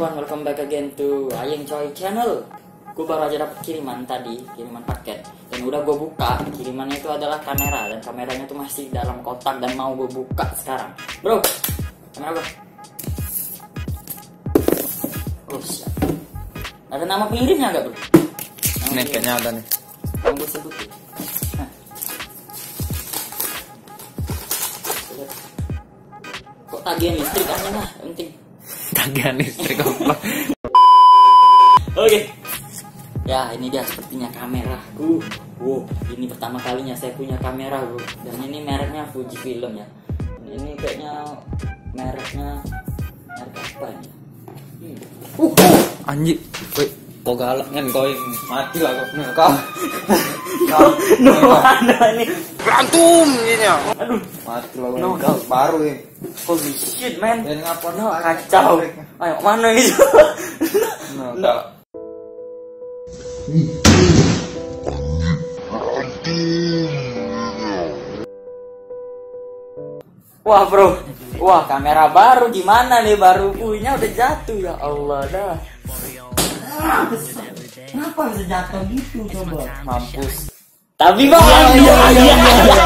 everyone, welcome back again to Ayeng Choi Channel. Gue baru aja dapet kiriman tadi, kiriman paket. Dan udah gue buka, kirimannya itu adalah kamera Dan kameranya tuh masih dalam kotak dan mau gue buka sekarang. Bro, kamera gue Oh siap. Ada nama pengirimnya gak bro? Nama Nih kayaknya ada nih. Yang gue sebutin Nah. Kok tagihan listrik aja lah, penting Tagihan listrik apa? Oke. Ya, ini dia sepertinya kameraku. Wow, ini pertama kalinya saya punya kamera, Bro. Dan ini mereknya Fujifilm ya. Dan ini kayaknya mereknya merek apa ini? Hmm. Uh, Anjir, woi, kok galak kan kau yang mati lah kau. Nah, kau. Kau. no, mana ini? Berantem gini Aduh, Mati lah No, kau. Baru ya. Holy shit, man. Dan ngapa No, kacau. Ayo, mana itu? No. Wah bro, wah kamera baru gimana nih baru punya udah jatuh ya Allah dah. Kenapa bisa jatuh gitu coba? mampus. Tapi bang, iya, iya, iya.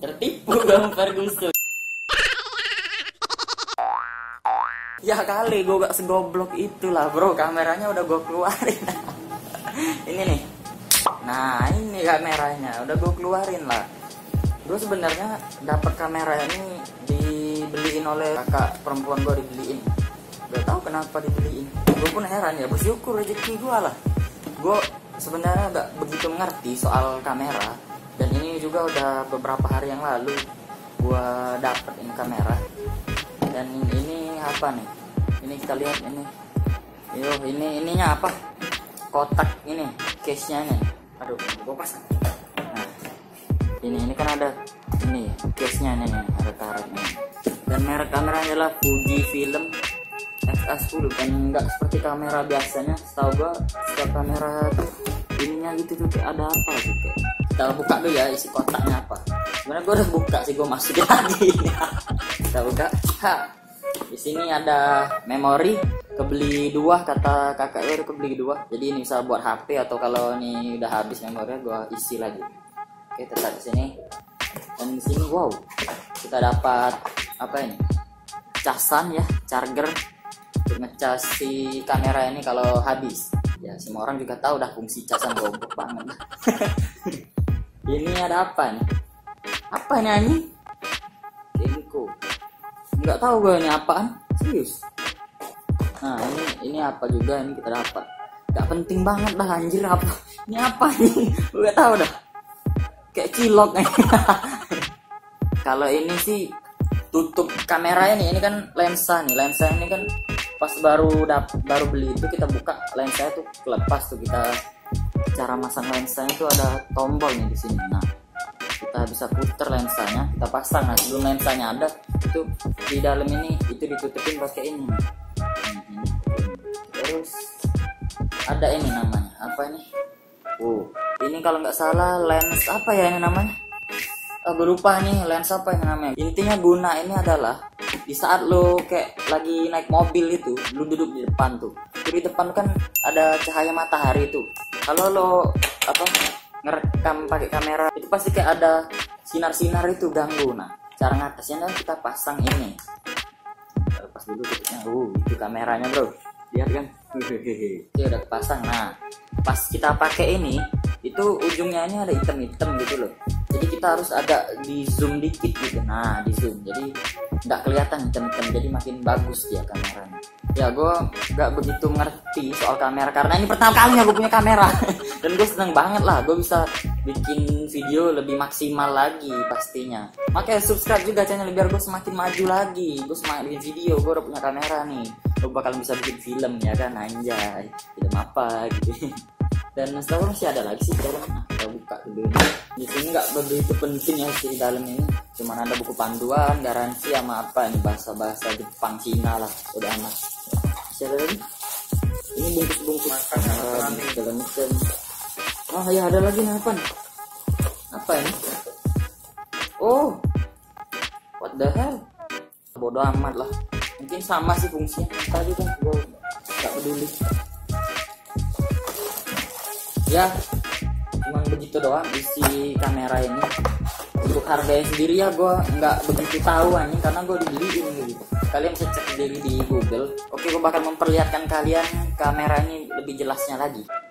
tertipu dong Ferguson. Ya kali gue gak segoblok itulah bro. Kameranya udah gue keluarin. Ini nih. Nah ini kameranya. Udah gue keluarin lah. Gue sebenarnya dapat kamera ini dibeliin oleh kakak perempuan gue dibeliin. Gak tahu kenapa dibeliin. Gue pun heran ya bersyukur rezeki gue lah. Gue sebenarnya gak begitu mengerti soal kamera. Dan ini juga udah beberapa hari yang lalu Gue dapet ini kamera. Dan ini apa nih ini kita lihat ini. Yo ini ininya apa? Kotak ini case nya ini. Aduh gue pasang. Nah ini ini kan ada ini case nya ini ada karetnya dan merek kameranya adalah Fujifilm FA10 dan nggak seperti kamera biasanya. Setahu gua setiap kamera tuh ininya gitu tuh ada apa gitu. Kita buka dulu ya isi kotaknya apa. Sebenarnya gua udah buka sih gua masukin lagi. Kita buka. Ha di sini ada memori kebeli dua kata kakak udah kebeli dua. Jadi ini bisa buat HP atau kalau ini udah habis memori gua isi lagi. Oke tetap di sini. Dan di sini wow kita dapat apa ini? Casan ya charger. Untuk ngecas si kamera ini kalau habis. Ya semua orang juga tahu dah fungsi casan goblok banget. Ini ada apa nih apa ini anjing nggak tahu gue ini apaan. Serius? Nah ini ini apa juga ini kita dapat. Nggak penting banget dah anjir apa? Ini apa nih gue nggak tahu dah. Kayak cilok nih. Kalau ini sih tutup kamera ini ini kan lensa nih. Lensa ini kan pas baru dap baru beli itu kita buka lensa itu lepas tuh kita cara masang lensa itu ada tombol nih di sini. Nah kita bisa puter lensanya kita pasang. Nah sebelum lensanya ada itu di dalam ini itu ditutupin pakai ini. Terus ada ini namanya apa ini? Oh ini kalau nggak salah lens apa ya ini namanya? Ah, gue lupa nih lens apa yang namanya. Intinya guna ini adalah di saat lo kayak lagi naik mobil itu lo duduk di depan tuh. Di depan kan ada cahaya matahari tuh. Kalau lo apa ngerekam pakai kamera. Itu pasti kayak ada sinar-sinar itu ganggu. Nah cara ngatasnya kan kita pasang ini. Lepas dulu tutupnya uh itu kameranya bro. Lihat kan? Hehehe. Oke udah kepasang nah pas kita pakai ini itu ujungnya ini ada hitam-hitam gitu loh. Jadi kita harus agak di zoom dikit gitu. Nah di zoom jadi nggak kelihatan hitam-hitam. Jadi makin bagus dia kameranya. Ya gue nggak begitu ngerti soal kamera. Karena ini pertama kalinya gue punya kamera dan gue seneng banget lah gue bisa bikin video lebih maksimal lagi pastinya. Makanya subscribe juga channel biar gue semakin maju lagi. Gue semangat bikin video gue udah punya kamera nih. Gue bakal bisa bikin film ya kan anjay. Film apa gitu. Dan setahu masih ada lagi sih dalam. Nah kita buka dulu ini di sini nggak begitu penting ya sih di dalam ini. Cuman ada buku panduan garansi sama apa nih bahasa bahasa Jepang Cina lah. Udah amat. Lagi? Ini bungkus bungkus segala macam oh ya ada lagi nih apa nih? Apa ini? Oh what the hell? Bodoh amat lah. Mungkin sama sih fungsinya. Tadi kan gue nggak peduli. Ya cuman begitu doang isi kamera ini. Untuk harganya sendiri ya gue nggak begitu tahu anjing karena gue dibeliin gitu. Kalian bisa cek sendiri di Google. Oke gue bakal memperlihatkan kalian kamera ini lebih jelasnya lagi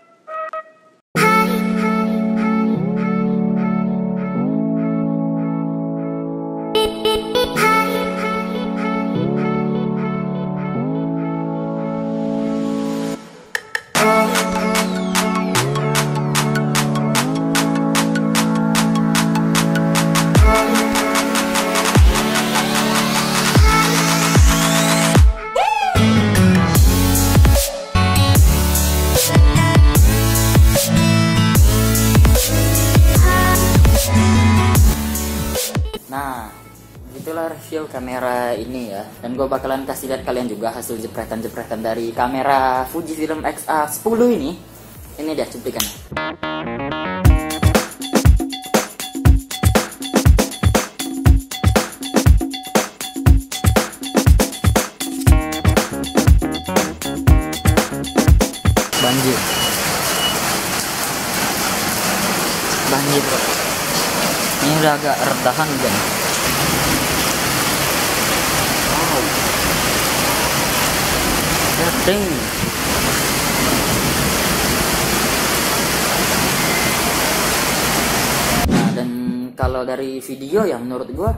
Nah, itulah review kamera ini ya. Dan gue bakalan kasih lihat kalian juga hasil jepretan-jepretan dari kamera Fujifilm XA10 ini. Ini dia cuplikan. Banjir. Banjir. bro. Ini udah agak redahan hujan. Wow. Kering. Nah, dan kalau dari video ya menurut gua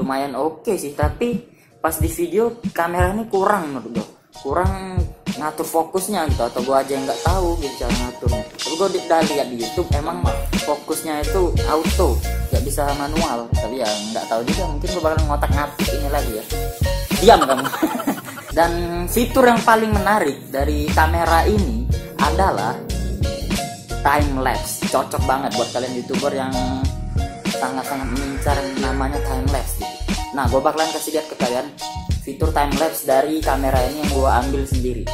lumayan oke sih, tapi pas di video kamera ini kurang menurut gua. Kurang ngatur fokusnya gitu atau gua aja yang nggak tahu gitu cara ngaturnya. Tapi gua udah lihat di YouTube emang fokusnya itu auto, nggak bisa manual. Tapi ya nggak tahu juga mungkin gua bakal ngotak ngatik ini lagi ya. Diam kamu. Dan fitur yang paling menarik dari kamera ini adalah time lapse cocok banget buat kalian youtuber yang sangat-sangat mengincar namanya time lapse gitu. Nah, gue bakalan kasih lihat ke kalian fitur time lapse dari kamera ini yang gue ambil sendiri.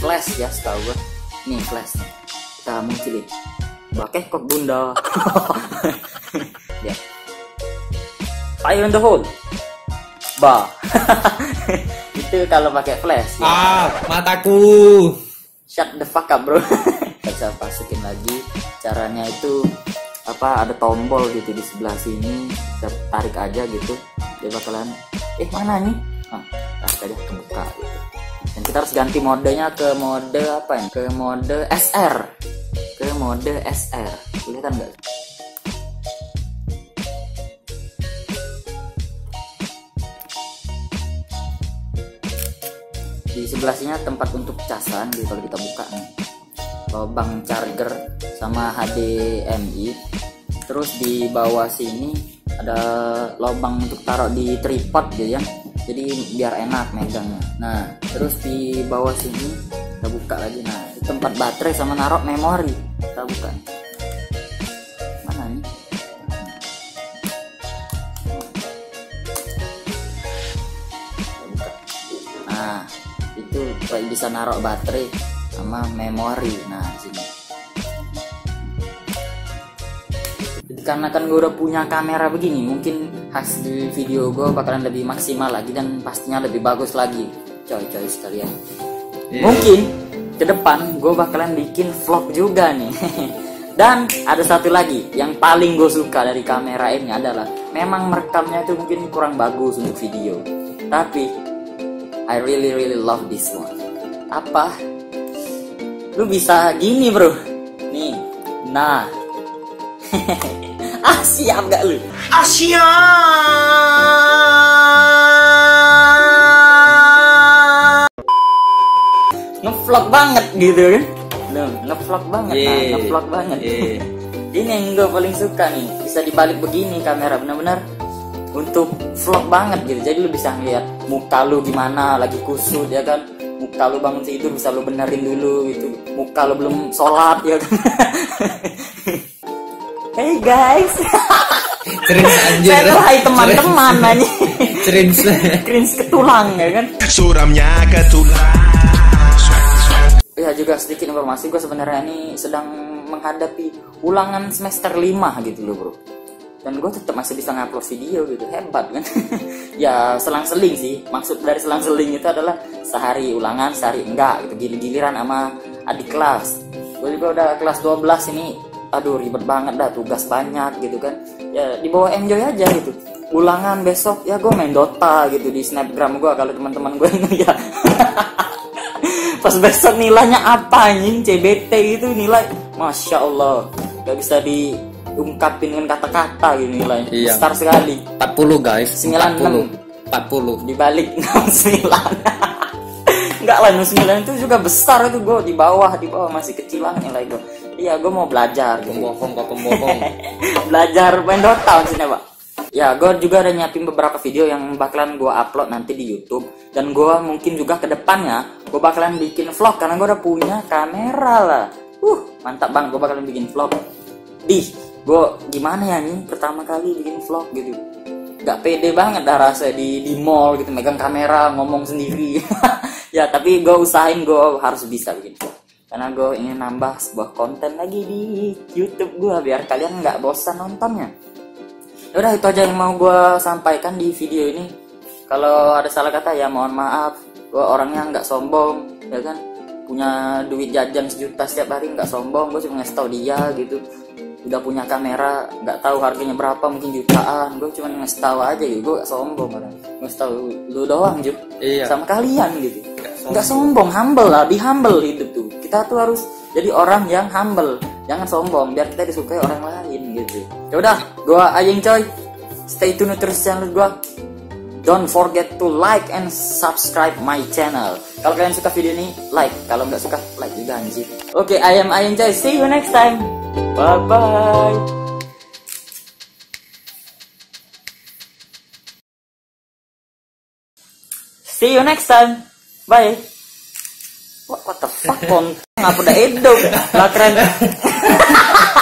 Flash ya setahu gue. Nih flash. Kita muncilin. Bakeh kok bunda. ya. Fire in the hole. Bah. Itu kalau pakai flash. Ya. Ah, mataku. Shut the fuck up, bro. Kita masukin lagi. Caranya itu apa ada tombol gitu di sebelah sini kita tarik aja gitu dia bakalan eh mana nih nah, tarik aja kebuka gitu kita harus ganti modenya ke mode apa ya? Ke mode SR ke mode SR kelihatan nggak? Di sebelah sini tempat untuk casan gitu kalau kita buka nih. Lubang charger sama HDMI terus di bawah sini ada lubang untuk taruh di tripod gitu ya. Jadi biar enak megangnya. Nah terus di bawah sini kita buka lagi. Nah itu tempat baterai sama naruh memori. Kita buka. Mana nih nah itu bisa naruh baterai sama memori. Nah karena kan gue udah punya kamera begini mungkin hasil video gue bakalan lebih maksimal lagi dan pastinya lebih bagus lagi coy-coy sekalian. Iya. mungkin ke depan gue bakalan bikin vlog juga nih. Dan ada satu lagi yang paling gue suka dari kamera ini adalah memang merekamnya itu mungkin kurang bagus untuk video tapi I really really love this one. Apa? Lu bisa gini bro. Nih nah ah siap gak lu Asia. ngevlog banget gitu kan Loh, ngevlog banget nah, Yeah. ngevlog banget Yeah. ini yang gue paling suka nih bisa dibalik begini kamera benar-benar untuk vlog banget gitu jadi lu bisa ngeliat muka lu gimana lagi kusut ya kan muka lu bangun tidur bisa lu benerin dulu gitu muka lu belum sholat ya kan hey guys. Cringe anjir. saya tuh hai teman-teman nanya Cringe. cringe ke tulang ya kan? Suramnya ke tulang. Ya juga sedikit informasi. Gue sebenarnya ini sedang menghadapi ulangan semester 5 gitu loh bro. Dan gue tetap masih bisa ngupload video gitu. Hebat kan? Ya selang-seling sih. Maksud dari selang-seling itu adalah sehari ulangan sehari enggak gitu. Gili-giliran sama adik kelas. Gue juga udah kelas 12 ini aduh ribet banget dah tugas banyak gitu kan ya dibawa enjoy aja gitu ulangan besok ya gue main Dota gitu di snapgram gue kalau teman-teman gue ini ya pas besok nilainya apa anjing CBT itu nilai masya Allah gak bisa diungkapin dengan kata-kata gitu nilai Iya. besar sekali 40 guys. 96. 40. 40. dibalik 69 Enggak lah 69 itu juga besar itu gue di bawah di bawah masih kecilan nilai gue iya gue mau belajar gitu. Pembohong kok pembohong. belajar main Dota maksudnya pak. Ya gue juga ada nyiapin beberapa video yang bakalan gue upload nanti di YouTube. Dan gue mungkin juga ke depannya gue bakalan bikin vlog karena gue udah punya kamera lah. Uh mantap banget gue bakalan bikin vlog. Di gue gimana ya nih pertama kali bikin vlog gitu. Gak pede banget dah rasa di di mall gitu megang kamera ngomong sendiri. Ya tapi gue usahain gue harus bisa bikin vlog karena gue ingin nambah sebuah konten lagi di YouTube gue biar kalian nggak bosan nontonnya. Udah itu aja yang mau gue sampaikan di video ini. Kalau ada salah kata ya mohon maaf. Gue orangnya nggak sombong ya kan? Punya duit jajan sejuta setiap hari nggak sombong gue cuma ngasih tau dia gitu. Udah punya kamera nggak tahu harganya berapa mungkin jutaan. Gue cuma ngasih tahu aja gitu gue gak sombong kan ngasih tahu lu doang Jup Iya. sama kalian gitu. Sombong. nggak sombong. humble lah di humble hidup tuh kita tuh harus jadi orang yang humble. Jangan sombong biar kita disukai orang lain gitu. Ya udah gua Ayeng coy. Stay tune terus channel gua. Don't forget to like and subscribe my channel. Kalau kalian suka video ini like. Kalau nggak suka like juga anjir oke I am Ayeng coy. See you next time. Bye bye See you next time. Bye. What, what the fuck, kon? Ngapa udah edo? Lah keren.